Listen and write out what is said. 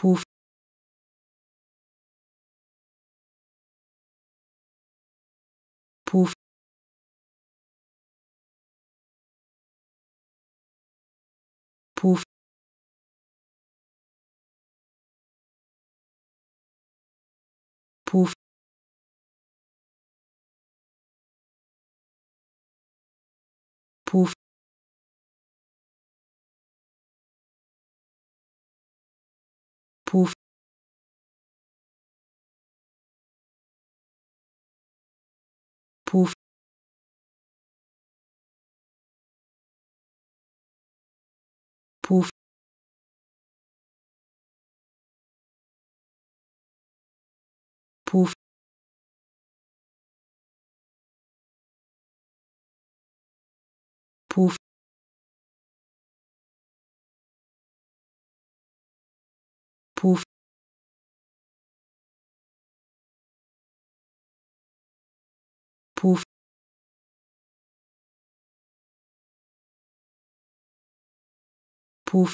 που που που που που που που που που που που που